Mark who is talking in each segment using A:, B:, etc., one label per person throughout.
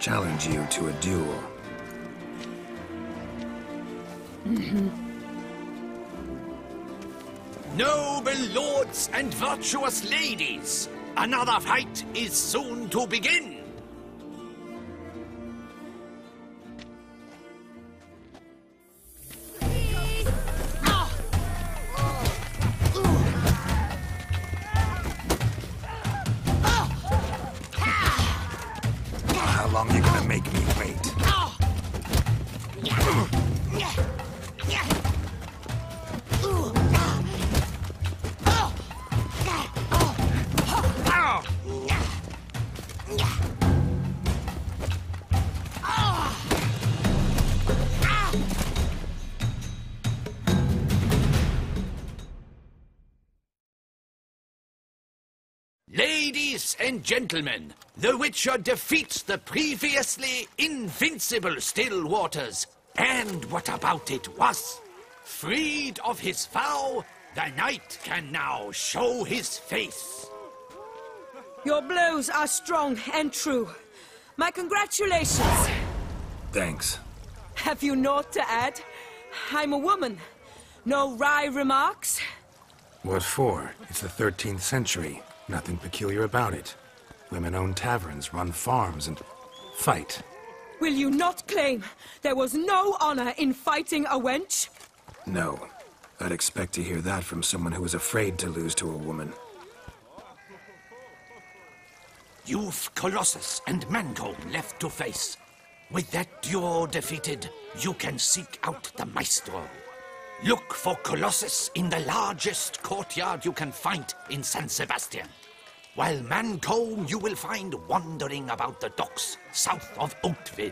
A: challenge you to a duel. Mm-hmm.
B: Noble lords and virtuous ladies, another fight is soon to begin. Ladies and gentlemen, The Witcher defeats the previously invincible Still Waters. And what about it was? Freed of his vow, the knight can now show his face.
C: Your blows are strong and true. My congratulations.
A: Thanks.
C: Have you naught to add? I'm a woman. No wry remarks?
A: What for? It's the 13th century. Nothing peculiar about it. Women own taverns, run farms, and fight.
C: Will you not claim there was no honor in fighting a wench?
A: No. I'd expect to hear that from someone who was afraid to lose to a woman.
B: You've Colossus and Mancomb left to face. With that duo defeated, you can seek out the Maestro. Look for Colossus in the largest courtyard you can find in San Sebastian. While Mancomb you will find wandering about the docks south of Oakville.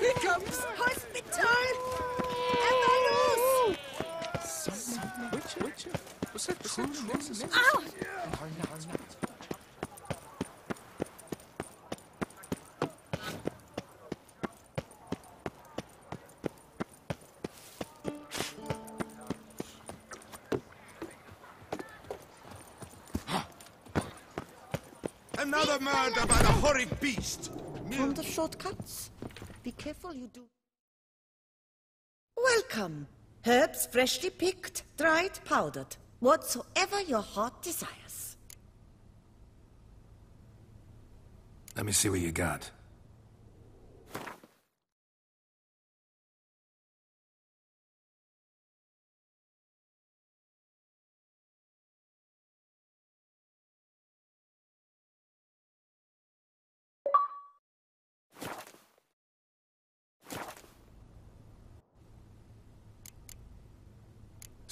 D: Here comes hospital! Evanus! Ow!
E: Another murder by the horrid beast!
D: From the shortcuts. Be careful you do. Welcome. Herbs freshly picked, dried, powdered. Whatsoever your heart desires.
A: Let me see what you got.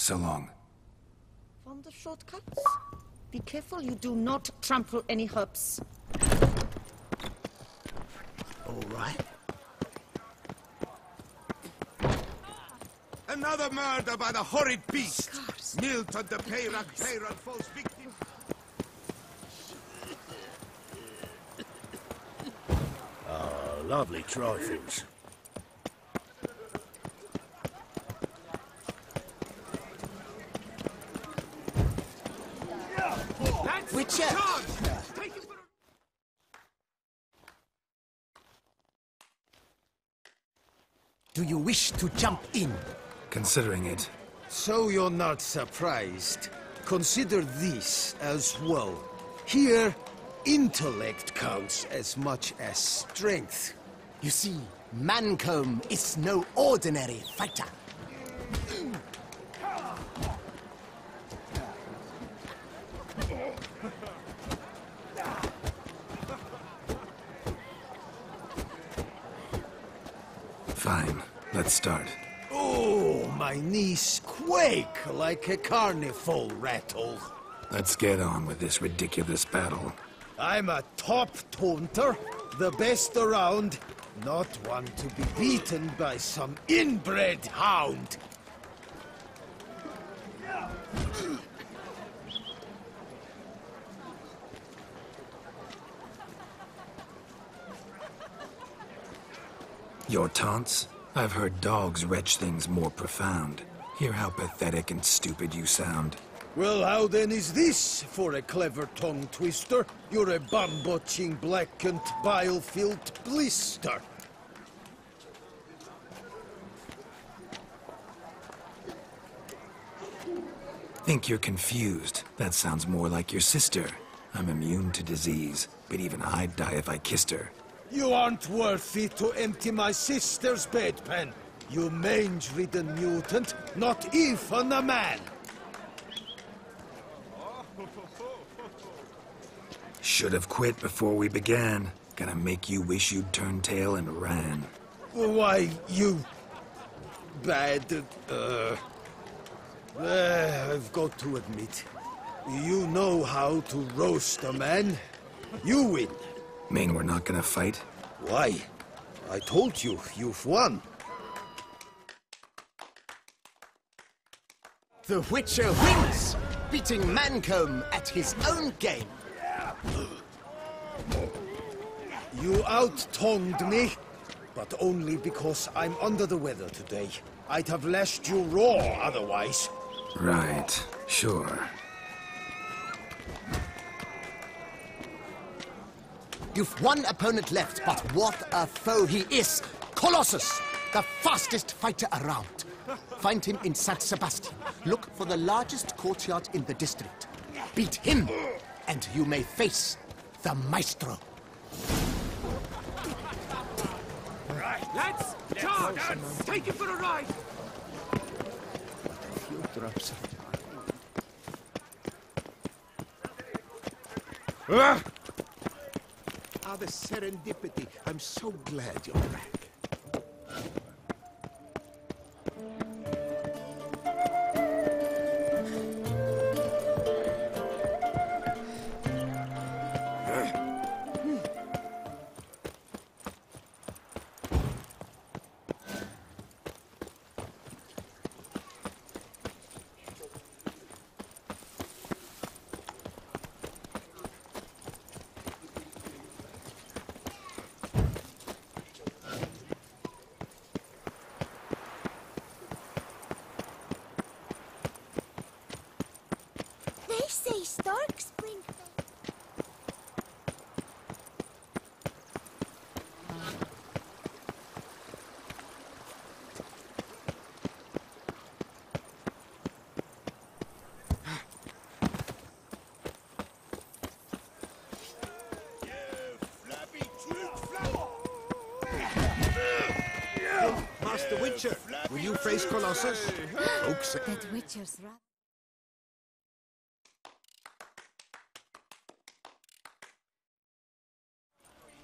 A: So long.
D: From the shortcuts. Be careful you do not trample any herbs.
E: All right. Another murder by the horrid beast! Milton the Peyrak Peyron falls victim.
F: Ah, Lovely trifles.
D: Witcher!
G: Do you wish to jump in?
A: Considering it,
H: So you're not surprised. Consider this as well. Here, intellect counts as much as strength.
G: You see, Mancomb is no ordinary fighter.
A: fine. Let's start.
H: Oh, my knees quake like a carnival rattle.
A: Let's get on with this ridiculous battle.
H: I'm a top taunter, the best around, not one to be beaten by some inbred hound.
A: Your taunts? I've heard dogs retch things more profound. Hear how pathetic and stupid you sound.
H: Well, how then is this for a clever tongue twister? You're a bum-botching, blackened, bile-filled blister.
A: Think you're confused. That sounds more like your sister. I'm immune to disease, but even I'd die if I kissed her.
H: You aren't worthy to empty my sister's bedpan. You mange-ridden mutant, not even a man.
A: Should have quit before we began. Gonna make you wish you'd turned tail and ran.
H: Why, you... bad... uh... uh, I've got to admit, you know how to roast a man. You win.
A: Mean we're not gonna fight?
H: Why? I told you, you've won.
G: The Witcher wins, beating Mancomb at his own game.
H: You out-tongued me, but only because I'm under the weather today. I'd have lashed you raw otherwise.
A: Right, sure.
G: You've one opponent left, but what a foe he is! Colossus, the fastest fighter around. Find him in San Sebastian. Look for the largest courtyard in the district. Beat him, and you may face the Maestro.
B: Lads, charge! Take it for a ride! Few drops.
E: Ah, the serendipity. I'm so glad you're back.
F: Say storks bring
E: Master Witcher, will you face Colossus?
F: That witcher's wrath.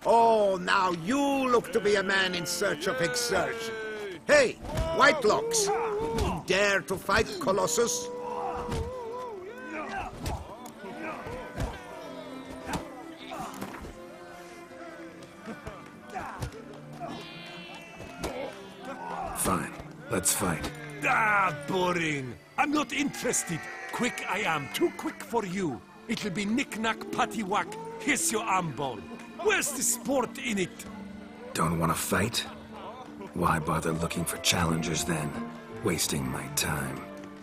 E: Oh, now you look to be a man in search of exertion. Hey, Whitelocks, you dare to fight Colossus?
A: Fine, let's fight.
I: Ah, boring. I'm not interested. Quick I am, too quick for you. It'll be knick-knack, paddywhack. Here's your arm ball. Where's the sport in it?
A: Don't want to fight? Why bother looking for challengers then? Wasting my time.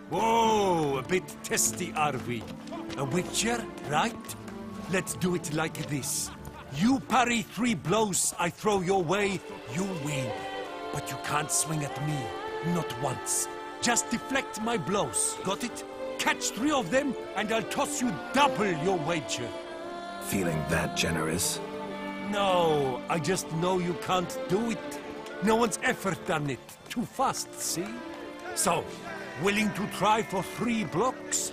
I: Whoa, a bit testy are we? A witcher, right? Let's do it like this. You parry three blows I throw your way, you win. But you can't swing at me, not once. Just deflect my blows, got it? Catch three of them, and I'll toss you double your wager.
A: Feeling that generous?
I: No, I just know you can't do it. No one's ever done it. Too fast, see? So, willing to try for three blocks?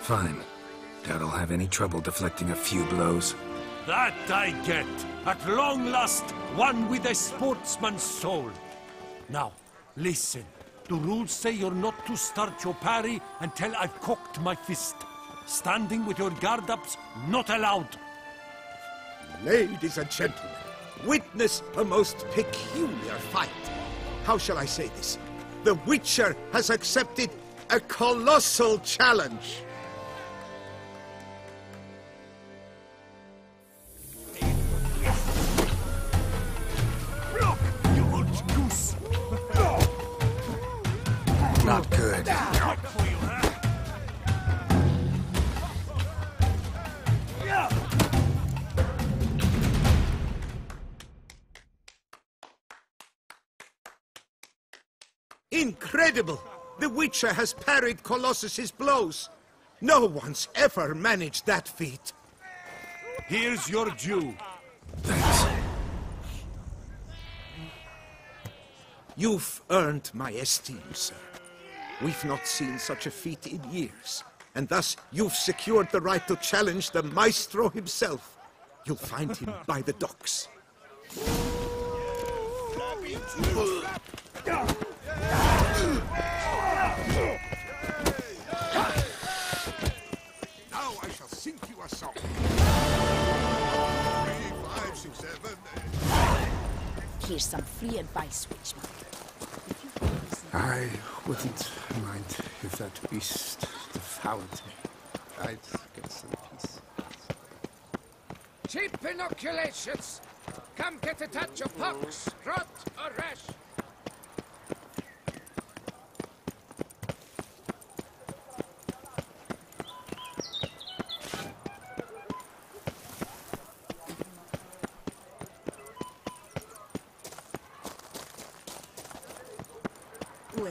A: Fine. Doubt I'll have any trouble deflecting a few blows.
I: That I get. At long last, one with a sportsman's soul. Now, listen. The rules say you're not to start your parry until I've cocked my fist. Standing with your guard ups, not allowed.
E: Ladies and gentlemen, witness a most peculiar fight. How shall I say this? The Witcher has accepted a colossal challenge. Incredible! The Witcher has parried Colossus's blows. No one's ever managed that feat.
H: Here's your due.
A: Thanks.
E: You've earned my esteem, sir. We've not seen such a feat in years. And thus, you've secured the right to challenge the Maestro himself. You'll find him by the docks.
J: Now I shall sing you a song. Three, five, six, seven, eight.
F: Here's some free advice, Witchman.
K: I wouldn't mind if that beast devoured me. I'd get some peace.
L: Cheap inoculations! Come get a touch of pox, rot,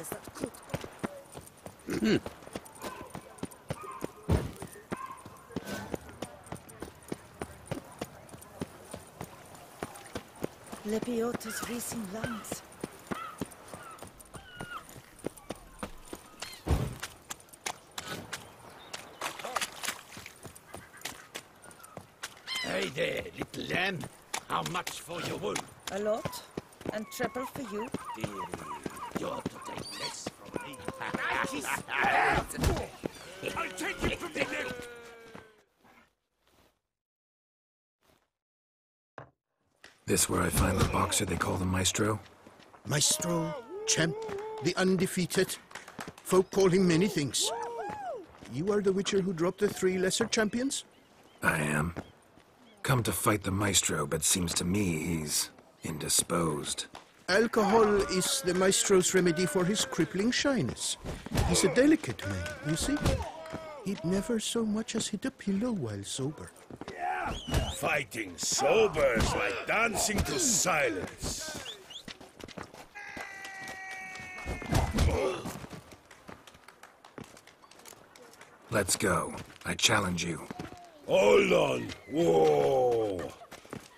D: Where's that coat? Hmm. Lepiota's racing lungs.
B: Hey there, little lamb. How much for your wool?
D: A lot. And triple for you.
B: Dearie, you're to take less from me.
H: I'll take it from the neck!
A: This where I find the boxer they call the Maestro?
K: Maestro, champ, the undefeated. Folk call him many things. You are the Witcher who dropped the three lesser champions?
A: I am. Come to fight the Maestro, but seems to me he's indisposed.
K: Alcohol is the Maestro's remedy for his crippling shyness. He's a delicate man, you see. He'd never so much as hit a pillow while sober.
H: Fighting sober is like dancing to silence.
A: Let's go. I challenge you.
H: Hold on. Whoa.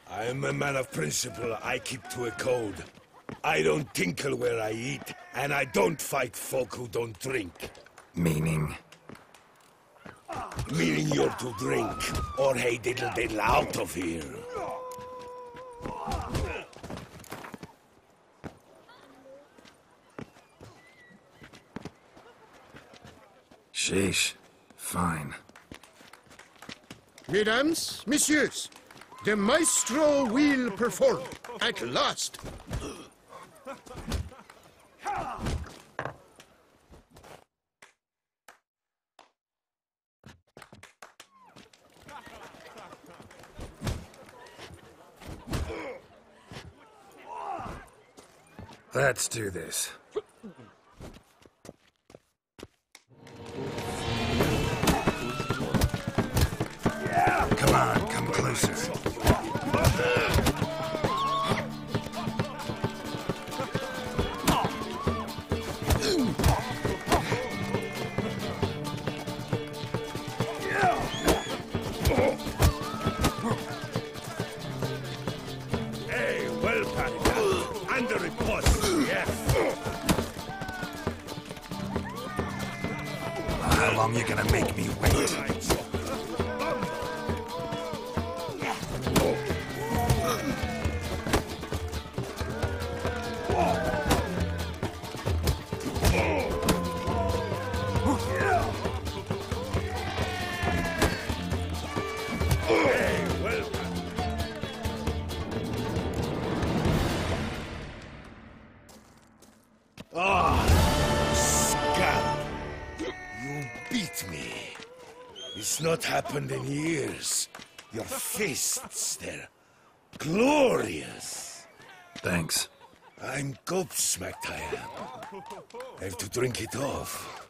H: I am a man of principle. I keep to a code. I don't tinkle where I eat, and I don't fight folk who don't drink.
A: Meaning?
H: Meaning you're to drink, or hey diddle diddle out of here.
A: Sheesh. Fine.
K: Mesdames, messieurs, the Maestro will perform at last.
A: Let's do this. How long you gonna make me wait?
H: Not happened in years. Your fists, they're glorious.
A: Thanks.
H: I'm gobsmacked I am. I have to drink it off.